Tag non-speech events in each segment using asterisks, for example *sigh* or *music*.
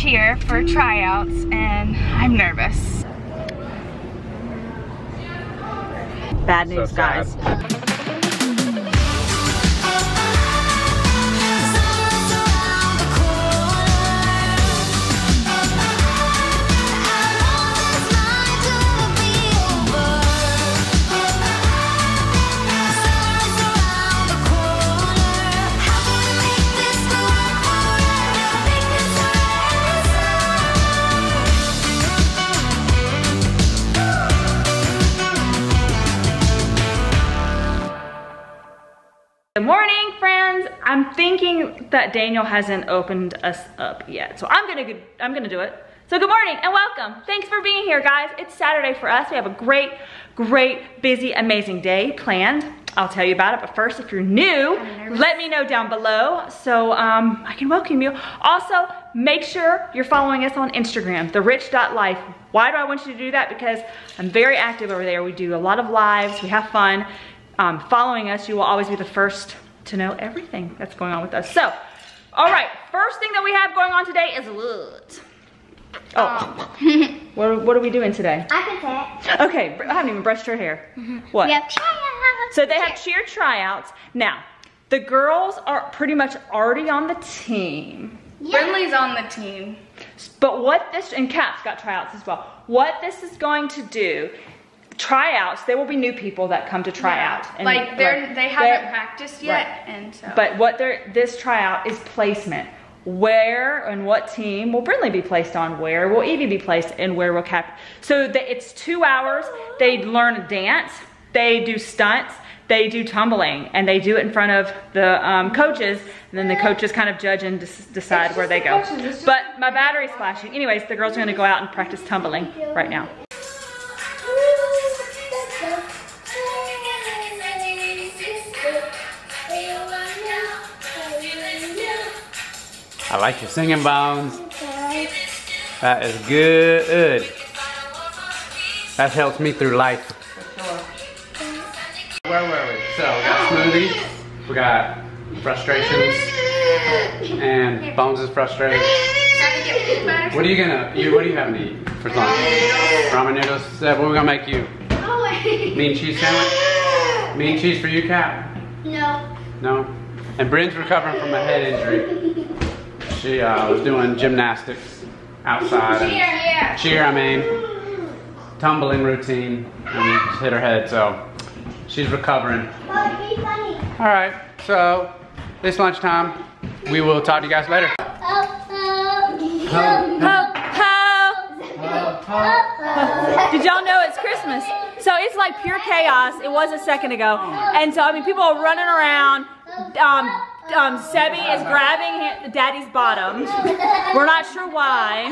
cheer for tryouts and I'm nervous. Bad news, guys. Good morning, friends. I'm thinking that Daniel hasn't opened us up yet, so I'm gonna I'm gonna do it. So good morning and welcome. Thanks for being here, guys. It's Saturday for us. We have a great, great, busy, amazing day planned. I'll tell you about it, but first, if you're new, let me know down below so um, I can welcome you. Also, make sure you're following us on Instagram, therich.life. Why do I want you to do that? Because I'm very active over there. We do a lot of lives, we have fun um, following us, you will always be the first to know everything that's going on with us. So, all right, first thing that we have going on today is what? Oh, um. *laughs* what, what are we doing today? I can Okay, I haven't even brushed her hair. Mm -hmm. What? We have tryouts. So they have cheer tryouts. Now, the girls are pretty much already on the team. Yeah. Brinley's on the team. But what this, and Cap's got tryouts as well. What this is going to do tryouts, there will be new people that come to try yeah. out. And like they're, like, they haven't they're, practiced yet, right. and so. But what they're, this tryout is placement. Where and what team will Brinley be placed on? Where will Evie be placed? And where will Cap? So the, it's two hours. They learn a dance. They do stunts. They do tumbling, and they do it in front of the um, coaches. And then the coaches kind of judge and decide where they go. But my battery's flashing. Anyways, the girls are gonna go out and practice tumbling right now. I like your singing bones. That is good. That helps me through life. Where were we? So we got smoothies, we got frustrations, and Bones is frustrated. What are you gonna? You what are you having to eat for lunch? Ramen noodles. Seb, what are we gonna make you? Mean cheese sandwich. Mean cheese for you, Cap? No. No. And Bryn's recovering from a head injury. She uh, was doing gymnastics outside. Cheer, cheer, I mean, tumbling routine and hit her head, so she's recovering. All right, so this lunchtime, we will talk to you guys later. Did y'all know it's Christmas? So it's like pure chaos. It was a second ago. And so, I mean, people are running around. Um, um, Sebi is grabbing Daddy's bottom. We're not sure why.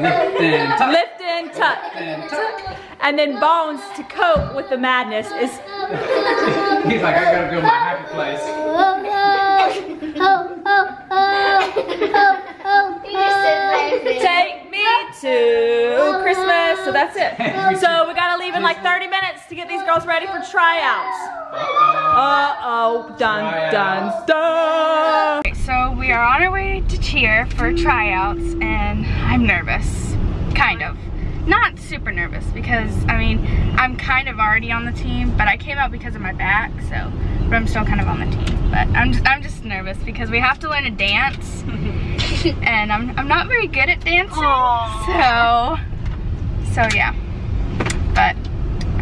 Lift and tuck. Lift and tuck. and tuck. And then Bones, to cope with the madness, is... He's like, I gotta go to my happy place. Take me to Christmas. So that's it. *laughs* So we gotta leave in like 30 minutes to get these girls ready for tryouts. Uh-oh, dun, dun, dun. So we are on our way to cheer for tryouts and I'm nervous, kind of. Not super nervous because, I mean, I'm kind of already on the team, but I came out because of my back, so, but I'm still kind of on the team. But I'm just, I'm just nervous because we have to learn a dance *laughs* and I'm, I'm not very good at dancing, Aww. so, so yeah. But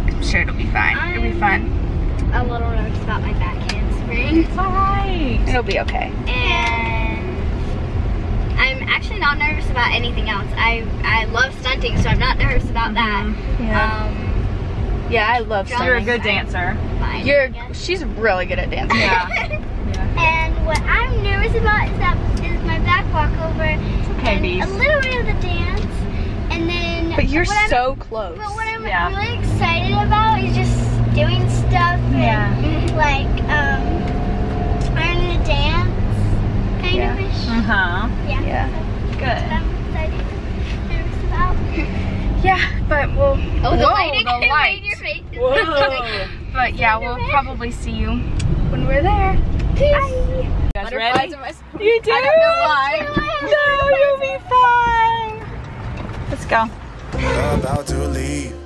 I'm sure it'll be fine. It'll be fun a little nervous about my backhand sprain. It's alright. It'll be okay. And I'm actually not nervous about anything else. I I love stunting, so I'm not nervous about mm -hmm. that. Yeah. Um, yeah, I love stunting. You're a good dancer. Fine, You're she's really good at dancing. yeah. *laughs* yeah. And what I'm nervous about is that is my back walkover. It's okay, and bees. a little bit of the dance, and then. But you're so I'm, close. But what I'm yeah. really excited about is just doing stuff yeah. and like um learning to dance kind yeah. of ish. Uh-huh. Yeah. Yeah. Good. I'm excited nervous about. yeah, but we'll Oh the whoa, lighting the *laughs* light. your face. Whoa. but yeah, we'll probably see you when we're there. Peace. Bye. You guys ready? You do? I don't know why. no, you'll be fine. Let's go. about to leave.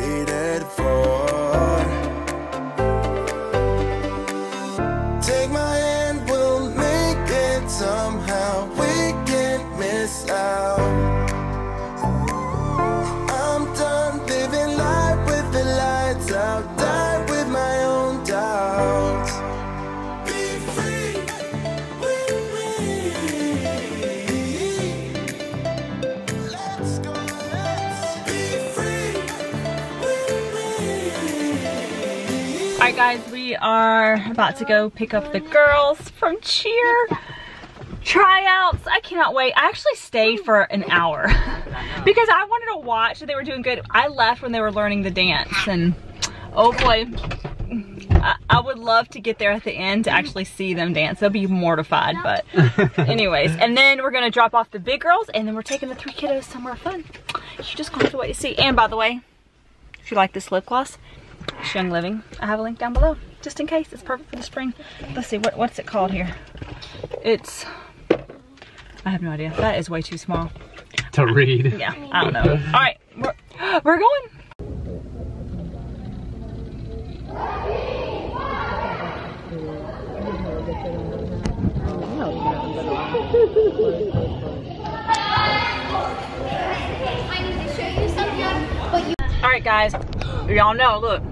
right, guys, we are about to go pick up the girls from cheer tryouts. I cannot wait. I actually stayed for an hour *laughs* because I wanted to watch. They were doing good. I left when they were learning the dance and oh boy, I, I would love to get there at the end to actually see them dance. They'll be mortified, but *laughs* anyways. And then we're gonna drop off the big girls and then we're taking the three kiddos somewhere fun. You just gonna have to wait to see. And by the way, if you like this lip gloss, it's Young Living. I have a link down below, just in case. It's perfect for the spring. Let's see, what, what's it called here? It's, I have no idea. That is way too small. To read. Yeah, I don't know. *laughs* All right, we're, we're going. I need to show you something, but you All right, guys. Y'all know, look.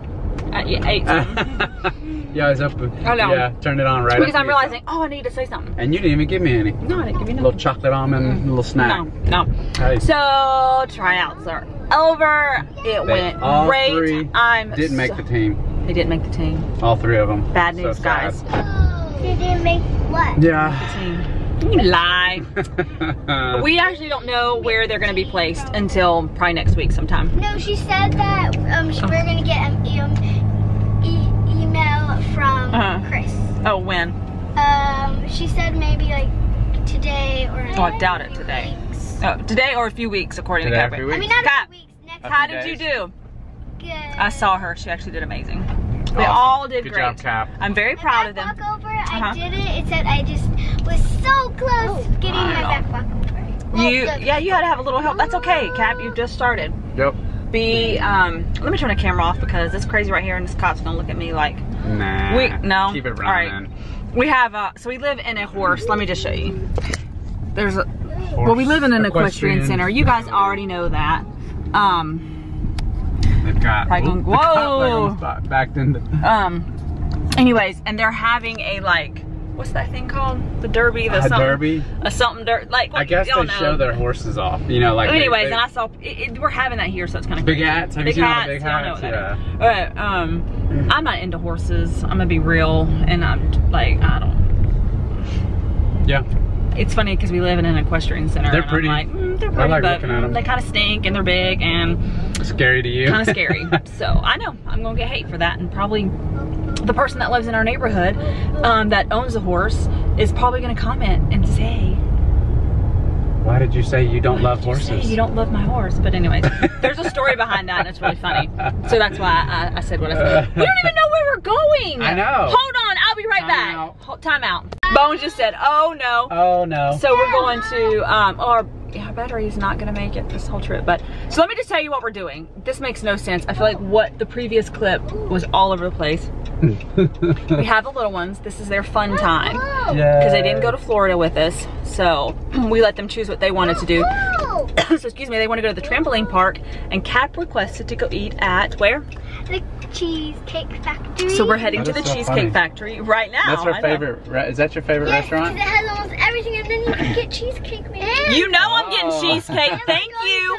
I ate some. yeah, it's up. I know. Yeah, turn it on right because I'm realizing, oh, I need to say something. And you didn't even give me any. No, I didn't give you A no. little chocolate almond, little snack. No, no. Hey, So tryouts are over. It they went all great. three I'm didn't make the team. They didn't make the team. All three of them. Bad news, sad. guys. They didn't make what? Yeah. Team. You lie. *laughs* we actually don't know where they're going to be placed until probably next week sometime. No, she said that um, she, we're gonna get an e- e- email from Uh-huh. Chris. Oh, when? Um, she said maybe like today or. Oh, I doubt it today. Oh, today or a few weeks, according Today to or a Kapri. I mean, not Cat. a few weeks. Next A How few did you do? Good. I saw her. She actually did amazing. They all did Good great. job, Cap. I'm very The proud of back them. walk over, Uh-huh. I did it. It said I just was so close to getting I my back walk over. Well, You, the- yeah, you had to have a little help. That's okay, Cap. You just started. Yep. Be, um, let me turn the camera off because it's crazy right here and this cop's gonna look at me like, Nah. we, no. Keep it All right. running. We have, uh, so we live in a horse. Let me just show you. There's a, well, we live in an equestrian, center. You guys already know that. Um, They've got. Oop, going- the whoa. got backed into. um, anyways, and they're having a like, what's that thing called? The derby, the A something, derby? a something dirt. Like, I guess they know. show their horses off. You know, like. Anyways, they- and I saw it, it- we're having that here, so it's kind of Big hats. Have you Big seen all hats, the big hats? Yeah. that is. Alright, um, I'm not into horses. I'm gonna be real, and I'm like, I don't. Yeah. It's funny because we live in an equestrian center. They're pretty. like, mm, they're I pretty, like but looking at 'em. they kind of stink and they're big and Scary to you. kind of *laughs* scary. so I know I'm gonna get hate for that, and probably the person that lives in our neighborhood um, that owns a horse is probably gonna comment and say, Why did you say you don't love "Did you horses? You don't love my horse." But anyways, there's a story behind that, and it's really funny. So that's why I, I said what I said. We don't even know where we're going. *laughs* I know. Hold on, right Time back. out. Time out. Bones just said, "Oh no." Oh no. So we're going to, um, our, our battery is not gonna make it this whole trip, but, so let me just tell you what we're doing. This makes no sense. I feel like what the previous clip was all over the place. *laughs* we have the little ones. This is their fun time. Because they didn't go to Florida with us, so *clears throat* we let them choose what they wanted to do. *clears throat* So excuse me, they want to go to the trampoline park, and Cap requested to go eat at where? The cheesecake factory. So we're heading to the so Cheesecake funny. Factory right now. That's our I favorite. re- Is that your favorite Yes, because restaurant? it has almost everything, and then you can get cheesecake. Man. *laughs* You know I'm getting Oh. cheesecake. *laughs* Thank you.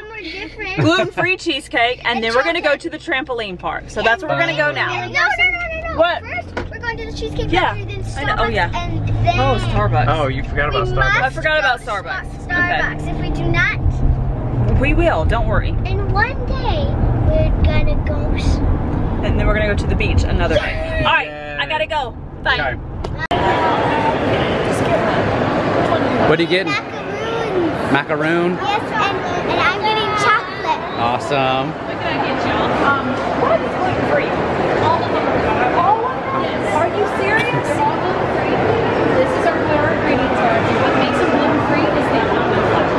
gluten-free cheesecake and then we're gonna go to the trampoline park so that's where we're gonna go now no, no, no, no. no. What? First, we're going to the cheesecake Yeah, factory, then Starbucks, Oh, yeah. and then. oh starbucks Oh, you forgot about we Starbucks. I forgot about go to Starbucks. Starbucks. If we do not, we will don't worry and one day we're gonna go. s- and then we're gonna go to the beach another day. All right, Yay. I gotta go. Bye. Okay. What are you getting? Macaroons. Macaroon. Yes, and, and I'm getting chocolate. Awesome. What can I get y'all? Um, what is gluten free? All of them are All of them? Are you serious? They're all gluten free. This is our what our ingredients are. What makes them gluten free is the almond flour.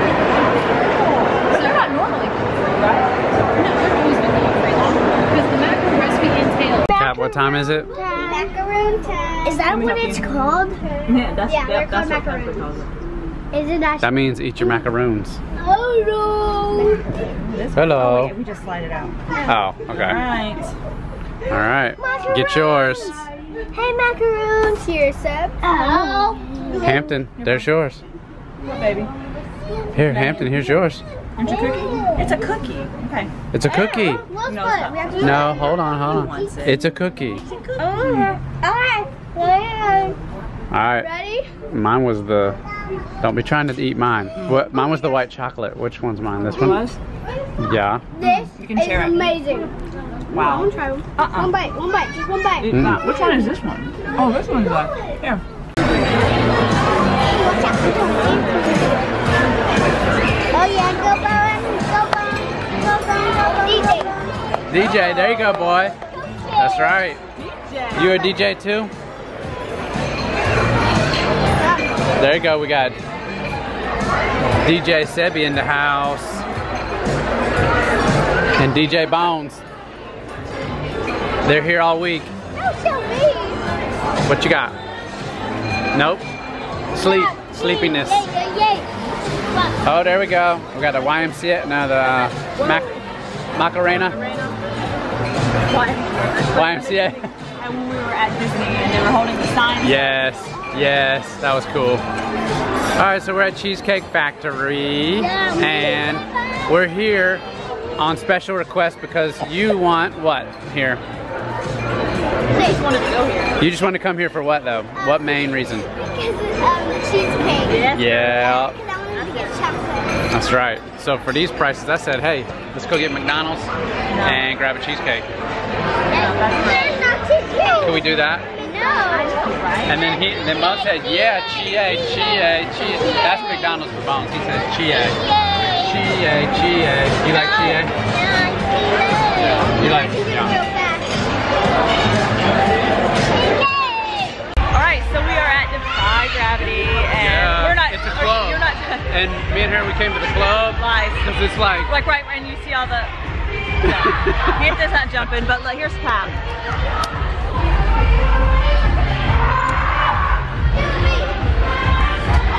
But they're not normally gluten free, right? No, they've always been gluten free because the macaron recipe entails. Kat, what time is it? Macaroon time. Is that what it's called? Yeah, that's, Yeah, they're that, that's called what Pepper macaroons. calls it. Is it actually? That means eat your macaroons. Oh no. Hello. Oh, yeah, we just slide it out. Oh, okay. right. All right. Get yours. Hey macaroons, here, Seb. Oh. Hampton, there's yours. Baby? Here, Hampton, here's yours. Aren't you cookie? It's a cookie. Okay. It's a cookie. Look, No, it's look. We have to No, hold on, hold on. wants it. It's a cookie. Oh. Alright. Alright. Ready? Mine was the. Don't be trying to eat mine. What? Mine was the white chocolate. Which one's mine? This one? Was? Yeah. This You can is share it. amazing. Wow. One try. one. Uh-uh. One bite. One bite. Just one bite. Eat that. Which one is this one? Oh, this one's like, here. DJ. There you go, boy. That's right. You a DJ too? There you go. We got DJ Sebi in the house and DJ Bones. They're here all week. What you got? Nope. Sleep. Sleepiness. Oh, there we go. We got the YMCA. now the uh, Mac Macarena. YMCA. *laughs* And when we were at Disney and they were holding the sign. Yes, yes, that was cool. All right, so we're at Cheesecake Factory, and did so fast. we're here on special request because you want what here? I just wanted to go here. You just want to come here for what though? What main reason? Because it's um, cheesecake. Yeah. Yeah, that's right. So for these prices, I said, hey, let's go get McDonald's and grab a cheesecake. There's no cheesecake. Can we do that? No. And then he, then Mom said, yeah, chie, chie, chie. That's McDonald's for Bones. He says chie. Yay. Chie, chie. You like chie? Yeah, You like, yeah. All right, so we are at Defy Gravity, and Yeah, we're not. it's a club. You're not. *laughs* And me and her, we came to the club Lies. because it's like, Like right when you see all the. No, Hampton's not jumping, but like, here's Pat.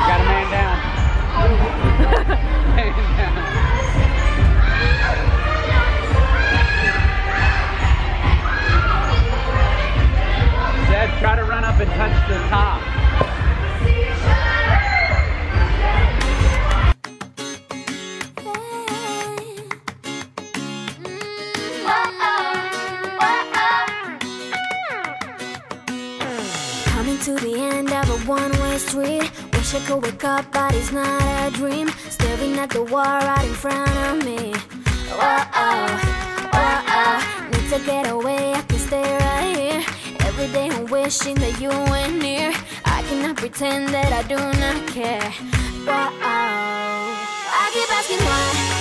got a man down. Man *laughs* down. Dad, try to run up and touch the top. To the end of a one-way street. Wish I could wake up, but it's not a dream. Staring at the wall right in front of me. Whoa-oh, whoa-oh Need to get away, I can stay right here. Every day I'm wishing that you were near. I cannot pretend that I do not care. Whoa-oh I keep asking why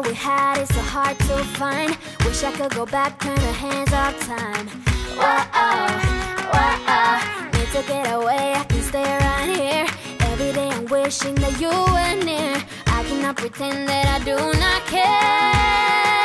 What we had is so hard to find. Wish I could go back, turn the hands of time. Whoa-oh, whoa-oh. Need to get away, I can stay right here. Every day I'm wishing that you were near. I cannot pretend that I do not care.